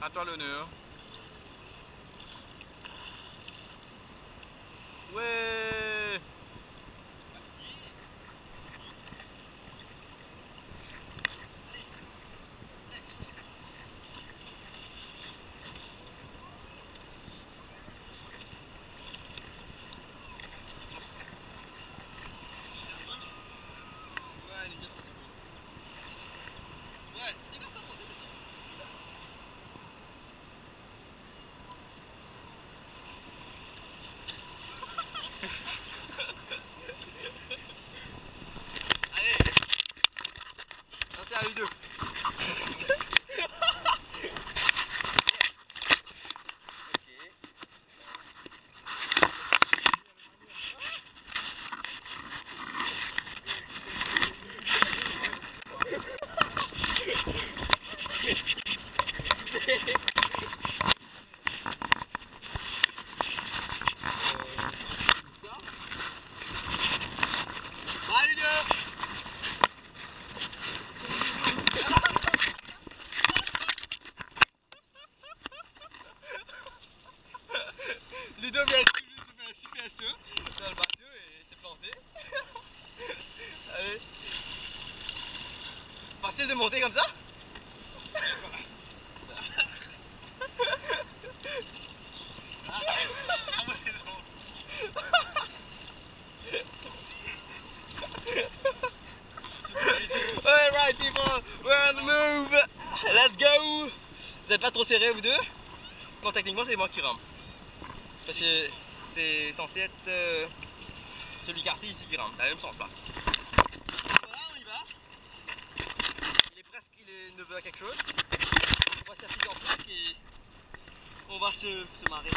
À toi l'honneur. C'est à eux deux. Dans le bateau et planté. Facile de monter comme ça. Alright people, we're on the move. Let's go. Vous êtes pas trop serrés vous deux? Non techniquement c'est moi qui rame. Parce que c'est censé être euh, celui quartier ici qui rentre, dans le même sens place. Voilà, on y va. Il est presque, il est 9h quelque chose. On va s'afficher en plaque et on va se marrer.